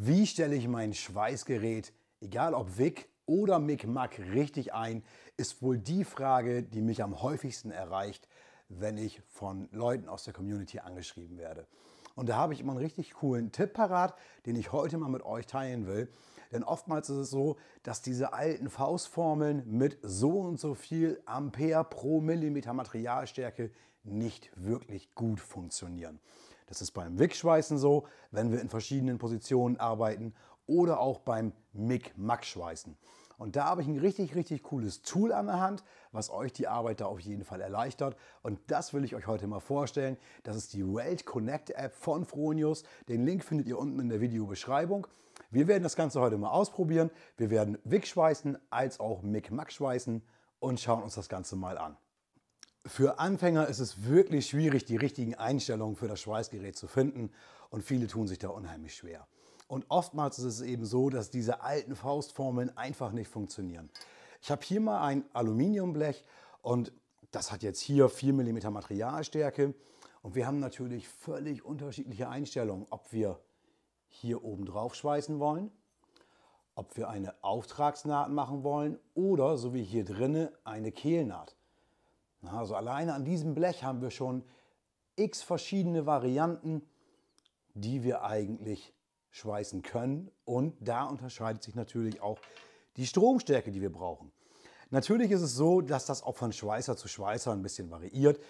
Wie stelle ich mein Schweißgerät, egal ob WIC oder MIG-MAG, richtig ein, ist wohl die Frage, die mich am häufigsten erreicht, wenn ich von Leuten aus der Community angeschrieben werde. Und da habe ich immer einen richtig coolen Tipp parat, den ich heute mal mit euch teilen will. Denn oftmals ist es so, dass diese alten Faustformeln mit so und so viel Ampere pro Millimeter Materialstärke nicht wirklich gut funktionieren. Das ist beim Wick-Schweißen so, wenn wir in verschiedenen Positionen arbeiten oder auch beim MIG-MAG-Schweißen. Und da habe ich ein richtig, richtig cooles Tool an der Hand, was euch die Arbeit da auf jeden Fall erleichtert. Und das will ich euch heute mal vorstellen. Das ist die Welt Connect App von Fronius. Den Link findet ihr unten in der Videobeschreibung. Wir werden das Ganze heute mal ausprobieren. Wir werden WIG schweißen als auch MIG-MAG schweißen und schauen uns das Ganze mal an. Für Anfänger ist es wirklich schwierig, die richtigen Einstellungen für das Schweißgerät zu finden und viele tun sich da unheimlich schwer. Und oftmals ist es eben so, dass diese alten Faustformeln einfach nicht funktionieren. Ich habe hier mal ein Aluminiumblech und das hat jetzt hier 4 mm Materialstärke und wir haben natürlich völlig unterschiedliche Einstellungen, ob wir hier oben drauf schweißen wollen, ob wir eine Auftragsnaht machen wollen oder, so wie hier drinne, eine Kehlnaht. Also alleine an diesem Blech haben wir schon x verschiedene Varianten, die wir eigentlich schweißen können. Und da unterscheidet sich natürlich auch die Stromstärke, die wir brauchen. Natürlich ist es so, dass das auch von Schweißer zu Schweißer ein bisschen variiert.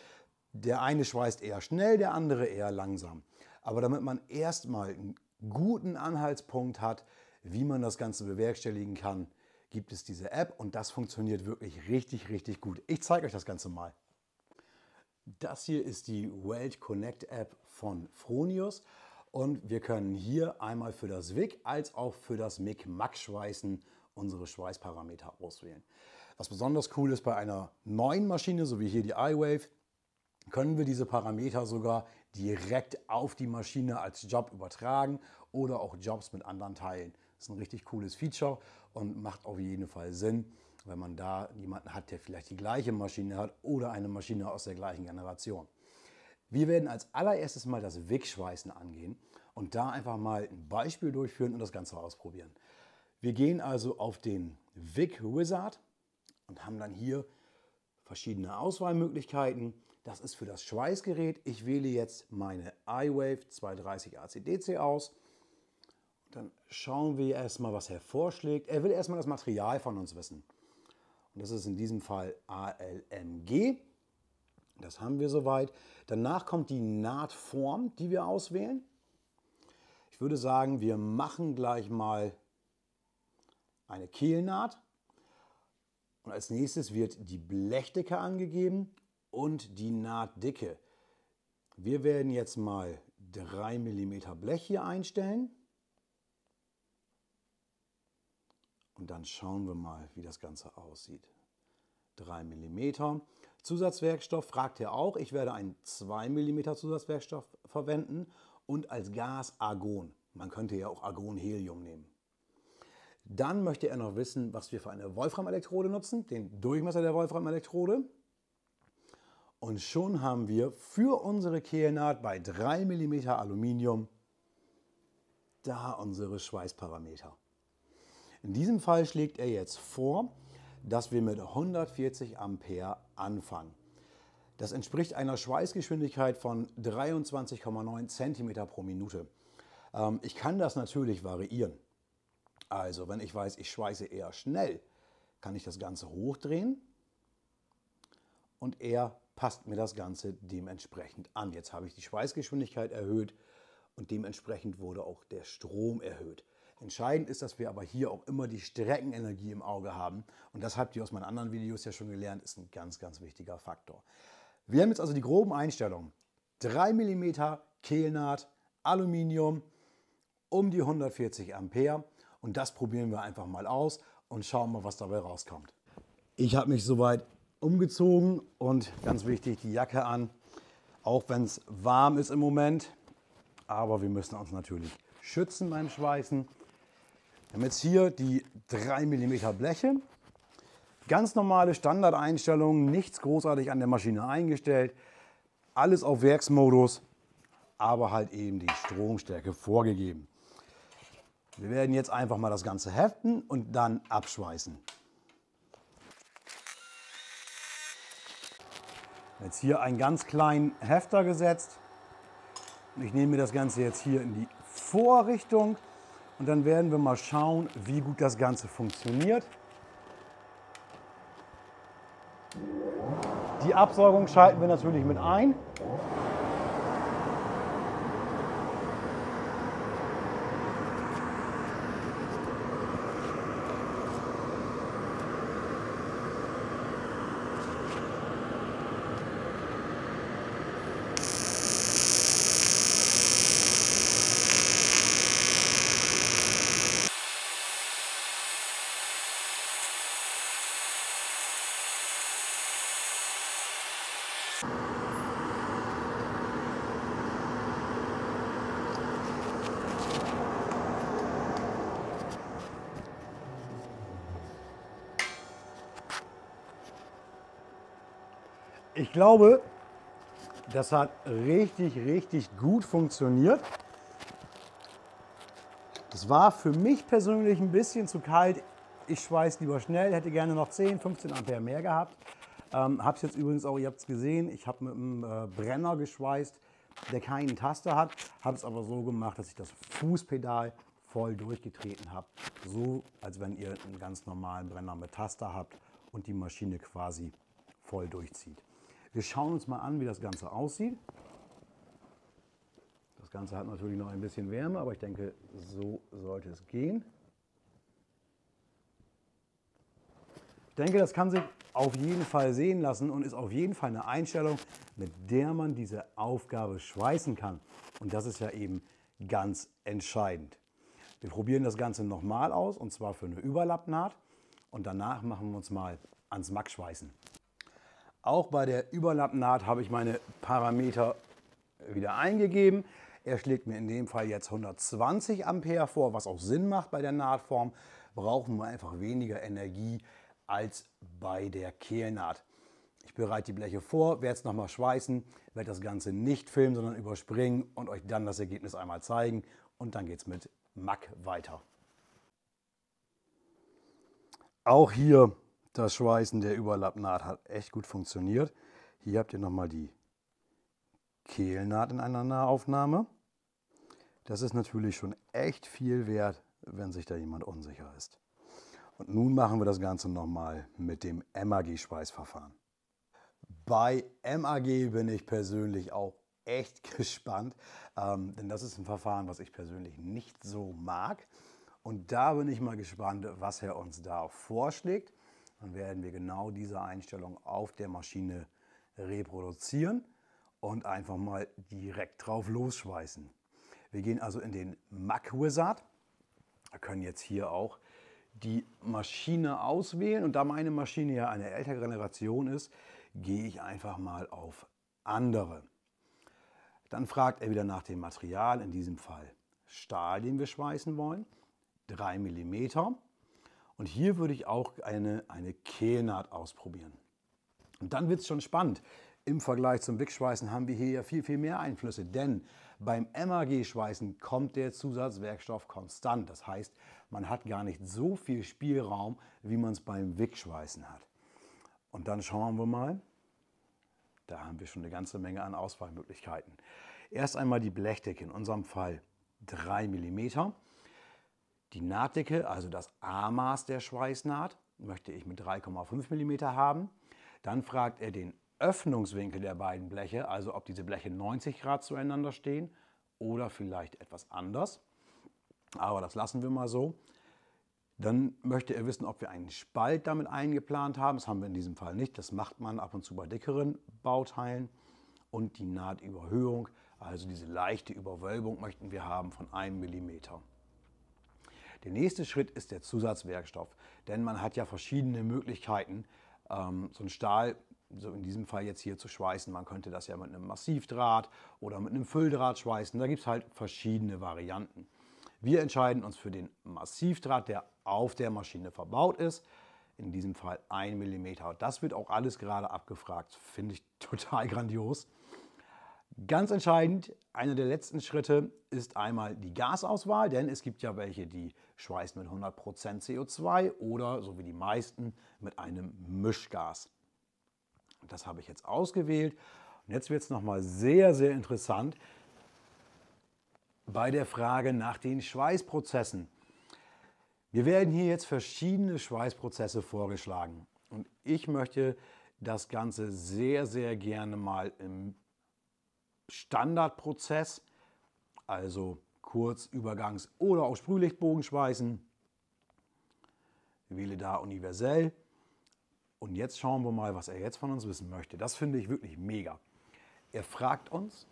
Der eine schweißt eher schnell, der andere eher langsam. Aber damit man erstmal einen guten Anhaltspunkt hat, wie man das Ganze bewerkstelligen kann, gibt es diese App und das funktioniert wirklich richtig, richtig gut. Ich zeige euch das Ganze mal. Das hier ist die Welt Connect App von Fronius und wir können hier einmal für das WIG als auch für das MIG Max Schweißen unsere Schweißparameter auswählen. Was besonders cool ist bei einer neuen Maschine, so wie hier die iWave, können wir diese Parameter sogar direkt auf die Maschine als Job übertragen oder auch Jobs mit anderen Teilen. Ist ein richtig cooles Feature und macht auf jeden Fall Sinn, wenn man da jemanden hat, der vielleicht die gleiche Maschine hat oder eine Maschine aus der gleichen Generation. Wir werden als allererstes mal das Wick-Schweißen angehen und da einfach mal ein Beispiel durchführen und das Ganze ausprobieren. Wir gehen also auf den Wick Wizard und haben dann hier verschiedene Auswahlmöglichkeiten. Das ist für das Schweißgerät. Ich wähle jetzt meine iWave 230 ACDC aus dann schauen wir erstmal, was er vorschlägt. Er will erstmal das Material von uns wissen. Und das ist in diesem Fall ALMG. Das haben wir soweit. Danach kommt die Nahtform, die wir auswählen. Ich würde sagen, wir machen gleich mal eine Kehlnaht. Und als nächstes wird die Blechdicke angegeben und die Nahtdicke. Wir werden jetzt mal 3 mm Blech hier einstellen. Und dann schauen wir mal, wie das Ganze aussieht. 3 mm. Zusatzwerkstoff fragt er auch. Ich werde einen 2 mm Zusatzwerkstoff verwenden und als Gas Argon. Man könnte ja auch Argon-Helium nehmen. Dann möchte er noch wissen, was wir für eine Wolfram-Elektrode nutzen, den Durchmesser der Wolfram-Elektrode. Und schon haben wir für unsere Kehlnaht bei 3 mm Aluminium da unsere Schweißparameter. In diesem Fall schlägt er jetzt vor, dass wir mit 140 Ampere anfangen. Das entspricht einer Schweißgeschwindigkeit von 23,9 cm pro Minute. Ähm, ich kann das natürlich variieren. Also wenn ich weiß, ich schweiße eher schnell, kann ich das Ganze hochdrehen und er passt mir das Ganze dementsprechend an. Jetzt habe ich die Schweißgeschwindigkeit erhöht und dementsprechend wurde auch der Strom erhöht. Entscheidend ist, dass wir aber hier auch immer die Streckenenergie im Auge haben. Und das habt ihr aus meinen anderen Videos ja schon gelernt, ist ein ganz, ganz wichtiger Faktor. Wir haben jetzt also die groben Einstellungen. 3 mm Kehlnaht, Aluminium, um die 140 Ampere. Und das probieren wir einfach mal aus und schauen mal, was dabei rauskommt. Ich habe mich soweit umgezogen und ganz wichtig die Jacke an, auch wenn es warm ist im Moment. Aber wir müssen uns natürlich schützen beim Schweißen. Wir haben jetzt hier die 3 mm Bleche. Ganz normale Standardeinstellungen, nichts großartig an der Maschine eingestellt. Alles auf Werksmodus, aber halt eben die Stromstärke vorgegeben. Wir werden jetzt einfach mal das Ganze heften und dann abschweißen. Jetzt hier einen ganz kleinen Hefter gesetzt. Ich nehme das Ganze jetzt hier in die Vorrichtung und dann werden wir mal schauen, wie gut das Ganze funktioniert. Die Absaugung schalten wir natürlich mit ein. Ich glaube, das hat richtig, richtig gut funktioniert. Das war für mich persönlich ein bisschen zu kalt. Ich schweiß lieber schnell, hätte gerne noch 10, 15 Ampere mehr gehabt. Ähm, habe es jetzt übrigens auch, ihr habt es gesehen, ich habe mit einem äh, Brenner geschweißt, der keinen Taster hat. Habe es aber so gemacht, dass ich das Fußpedal voll durchgetreten habe. So, als wenn ihr einen ganz normalen Brenner mit Taster habt und die Maschine quasi voll durchzieht. Wir schauen uns mal an, wie das Ganze aussieht. Das Ganze hat natürlich noch ein bisschen Wärme, aber ich denke, so sollte es gehen. Ich denke, das kann sich auf jeden Fall sehen lassen und ist auf jeden Fall eine Einstellung, mit der man diese Aufgabe schweißen kann. Und das ist ja eben ganz entscheidend. Wir probieren das Ganze nochmal aus und zwar für eine Überlappnaht und danach machen wir uns mal ans Mack schweißen. Auch bei der Überlappnaht habe ich meine Parameter wieder eingegeben. Er schlägt mir in dem Fall jetzt 120 Ampere vor, was auch Sinn macht bei der Nahtform. Brauchen wir einfach weniger Energie als bei der Kehlnaht. Ich bereite die Bleche vor, werde es nochmal schweißen, werde das Ganze nicht filmen, sondern überspringen und euch dann das Ergebnis einmal zeigen. Und dann geht es mit Mack weiter. Auch hier das Schweißen der Überlappnaht hat echt gut funktioniert. Hier habt ihr nochmal die Kehlnaht in einer Nahaufnahme. Das ist natürlich schon echt viel wert, wenn sich da jemand unsicher ist. Und nun machen wir das Ganze nochmal mit dem MAG-Schweißverfahren. Bei MAG bin ich persönlich auch echt gespannt, ähm, denn das ist ein Verfahren, was ich persönlich nicht so mag. Und da bin ich mal gespannt, was er uns da vorschlägt dann werden wir genau diese Einstellung auf der Maschine reproduzieren und einfach mal direkt drauf losschweißen. Wir gehen also in den Mac Wizard. Wir können jetzt hier auch die Maschine auswählen und da meine Maschine ja eine ältere Generation ist, gehe ich einfach mal auf andere. Dann fragt er wieder nach dem Material, in diesem Fall Stahl, den wir schweißen wollen, 3 mm. Und hier würde ich auch eine, eine Kehlnaht ausprobieren. Und dann wird es schon spannend. Im Vergleich zum Wegschweißen haben wir hier ja viel, viel mehr Einflüsse, denn beim MAG-Schweißen kommt der Zusatzwerkstoff konstant. Das heißt, man hat gar nicht so viel Spielraum, wie man es beim Wegschweißen hat. Und dann schauen wir mal. Da haben wir schon eine ganze Menge an Auswahlmöglichkeiten. Erst einmal die Blechdecke, in unserem Fall 3 mm. Die Nahtdicke, also das A-Maß der Schweißnaht, möchte ich mit 3,5 mm haben. Dann fragt er den Öffnungswinkel der beiden Bleche, also ob diese Bleche 90 Grad zueinander stehen oder vielleicht etwas anders. Aber das lassen wir mal so. Dann möchte er wissen, ob wir einen Spalt damit eingeplant haben. Das haben wir in diesem Fall nicht. Das macht man ab und zu bei dickeren Bauteilen. Und die Nahtüberhöhung, also diese leichte Überwölbung möchten wir haben von 1 mm. Der nächste Schritt ist der Zusatzwerkstoff, denn man hat ja verschiedene Möglichkeiten, ähm, so einen Stahl, so in diesem Fall jetzt hier zu schweißen. Man könnte das ja mit einem Massivdraht oder mit einem Fülldraht schweißen. Da gibt es halt verschiedene Varianten. Wir entscheiden uns für den Massivdraht, der auf der Maschine verbaut ist. In diesem Fall 1 mm. Das wird auch alles gerade abgefragt. Finde ich total grandios. Ganz entscheidend, einer der letzten Schritte ist einmal die Gasauswahl, denn es gibt ja welche, die schweißen mit 100% CO2 oder, so wie die meisten, mit einem Mischgas. Das habe ich jetzt ausgewählt. Und jetzt wird es nochmal sehr, sehr interessant bei der Frage nach den Schweißprozessen. Wir werden hier jetzt verschiedene Schweißprozesse vorgeschlagen. Und ich möchte das Ganze sehr, sehr gerne mal im Standardprozess, also Kurz-, Übergangs- oder auch Sprühlichtbogen schweißen. Wähle da universell. Und jetzt schauen wir mal, was er jetzt von uns wissen möchte. Das finde ich wirklich mega. Er fragt uns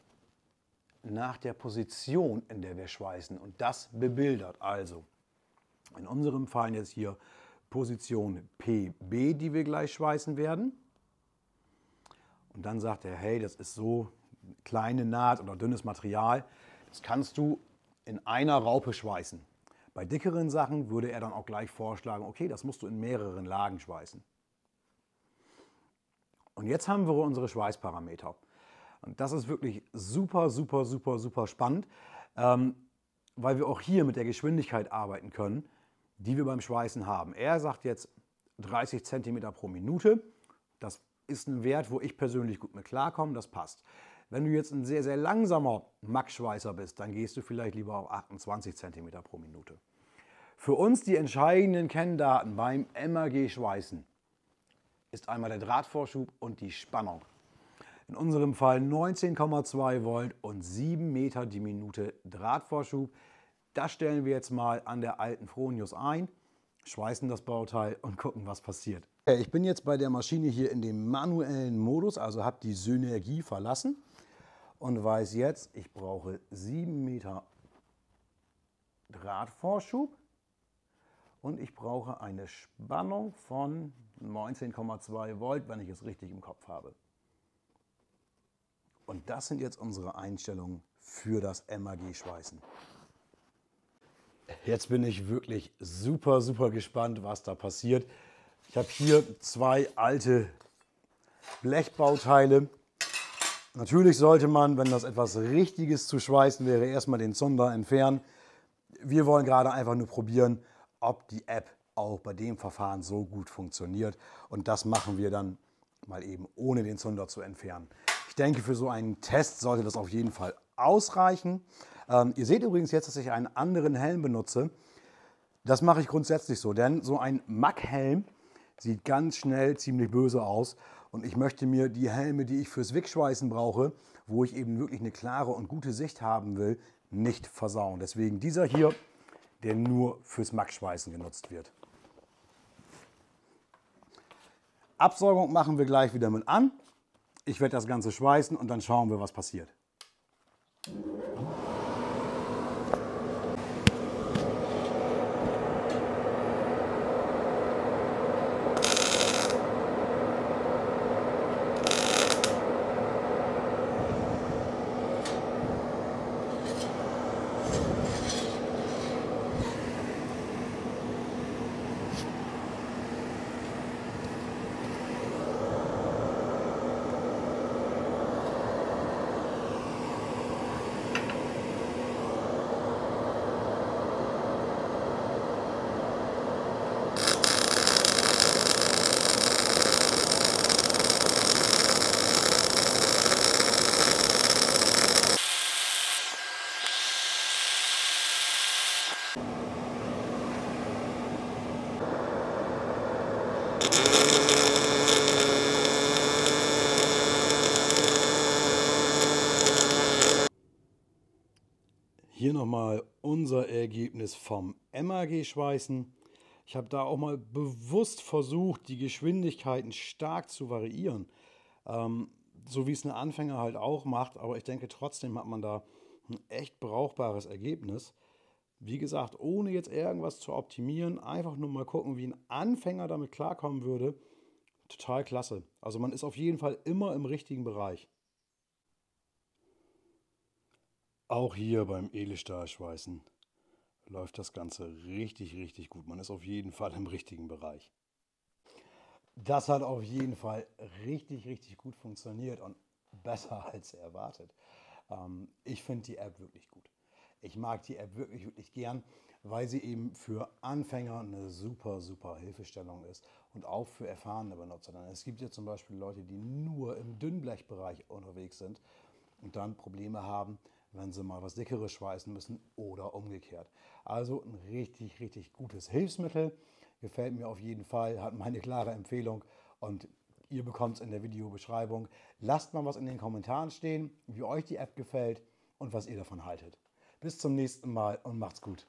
nach der Position, in der wir schweißen und das bebildert. Also in unserem Fall jetzt hier Position PB, die wir gleich schweißen werden. Und dann sagt er, hey, das ist so kleine Naht oder dünnes Material, das kannst du in einer Raupe schweißen. Bei dickeren Sachen würde er dann auch gleich vorschlagen, okay, das musst du in mehreren Lagen schweißen. Und jetzt haben wir unsere Schweißparameter. Und das ist wirklich super, super, super, super spannend, ähm, weil wir auch hier mit der Geschwindigkeit arbeiten können, die wir beim Schweißen haben. Er sagt jetzt 30 cm pro Minute. Das ist ein Wert, wo ich persönlich gut mit klarkomme, das passt. Wenn du jetzt ein sehr, sehr langsamer Max-Schweißer bist, dann gehst du vielleicht lieber auf 28 cm pro Minute. Für uns die entscheidenden Kenndaten beim MAG-Schweißen ist einmal der Drahtvorschub und die Spannung. In unserem Fall 19,2 Volt und 7 Meter die Minute Drahtvorschub. Das stellen wir jetzt mal an der alten Fronius ein, schweißen das Bauteil und gucken, was passiert. Ich bin jetzt bei der Maschine hier in dem manuellen Modus, also habe die Synergie verlassen und weiß jetzt, ich brauche 7 Meter Drahtvorschub und ich brauche eine Spannung von 19,2 Volt, wenn ich es richtig im Kopf habe. Und das sind jetzt unsere Einstellungen für das MAG-Schweißen. Jetzt bin ich wirklich super, super gespannt, was da passiert. Ich habe hier zwei alte Blechbauteile. Natürlich sollte man, wenn das etwas Richtiges zu schweißen wäre, erstmal den Zunder entfernen. Wir wollen gerade einfach nur probieren, ob die App auch bei dem Verfahren so gut funktioniert. Und das machen wir dann mal eben ohne den Zunder zu entfernen. Ich denke, für so einen Test sollte das auf jeden Fall ausreichen. Ähm, ihr seht übrigens jetzt, dass ich einen anderen Helm benutze. Das mache ich grundsätzlich so, denn so ein Mack-Helm sieht ganz schnell ziemlich böse aus. Und ich möchte mir die Helme, die ich fürs Wegschweißen brauche, wo ich eben wirklich eine klare und gute Sicht haben will, nicht versauen. Deswegen dieser hier, der nur fürs Mack-Schweißen genutzt wird. Absaugung machen wir gleich wieder mit an. Ich werde das Ganze schweißen und dann schauen wir, was passiert. Hier nochmal unser Ergebnis vom MAG-Schweißen. Ich habe da auch mal bewusst versucht, die Geschwindigkeiten stark zu variieren. Ähm, so wie es ein Anfänger halt auch macht. Aber ich denke, trotzdem hat man da ein echt brauchbares Ergebnis. Wie gesagt, ohne jetzt irgendwas zu optimieren, einfach nur mal gucken, wie ein Anfänger damit klarkommen würde. Total klasse. Also man ist auf jeden Fall immer im richtigen Bereich. Auch hier beim Edelstahlschweißen läuft das Ganze richtig, richtig gut. Man ist auf jeden Fall im richtigen Bereich. Das hat auf jeden Fall richtig, richtig gut funktioniert und besser als erwartet. Ähm, ich finde die App wirklich gut. Ich mag die App wirklich, wirklich gern, weil sie eben für Anfänger eine super, super Hilfestellung ist und auch für erfahrene Benutzer. Denn es gibt ja zum Beispiel Leute, die nur im Dünnblechbereich unterwegs sind und dann Probleme haben, wenn sie mal was Dickeres schweißen müssen oder umgekehrt. Also ein richtig, richtig gutes Hilfsmittel. Gefällt mir auf jeden Fall, hat meine klare Empfehlung und ihr bekommt es in der Videobeschreibung. Lasst mal was in den Kommentaren stehen, wie euch die App gefällt und was ihr davon haltet. Bis zum nächsten Mal und macht's gut.